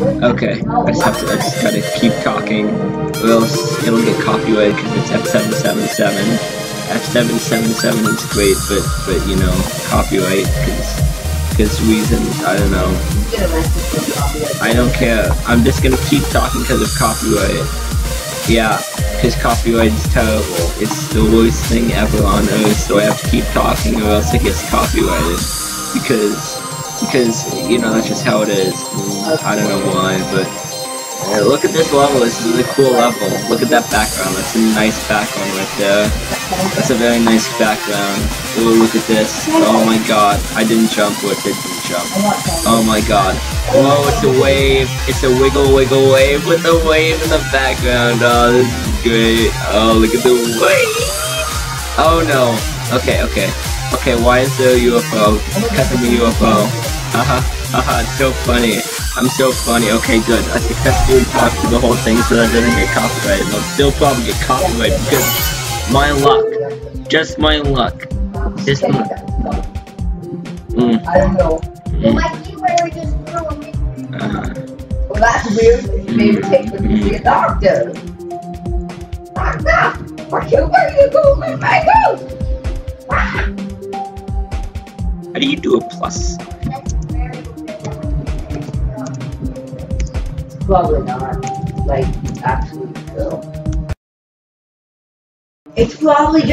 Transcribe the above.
Okay, I just have to, I just gotta keep talking, or else it'll get copyrighted because it's F777. F777 is great, but, but you know, copyright, because because reasons, I don't know. I don't care. I'm just gonna keep talking because of copyright. Yeah, because copyright is terrible. It's the worst thing ever on earth, so I have to keep talking or else it gets copyrighted. Because, because, you know, that's just how it is. I don't know why, but uh, look at this level. This is a cool level. Look at that background. That's a nice background right there. That's a very nice background. Oh, look at this. Oh my god. I didn't jump with it. Didn't jump. Oh my god. Whoa, it's a wave. It's a wiggle wiggle wave with a wave in the background. Oh, this is great. Oh, look at the wave. Oh no. Okay, okay. Okay, why is there a UFO? I'm a UFO. Haha, haha, it's so funny. I'm so funny. Okay, good. I successfully talked through the whole thing so that it doesn't get copyrighted. I'll still probably get copyrighted because my luck. Just my luck. Just my... Mm. I don't know. Mm. Well, Uh-huh. that's weird. You maybe take them to see a doctor. Doctor, are you ready to go with my? How do you do a plus? Probably not. Like, actually, so. It's probably just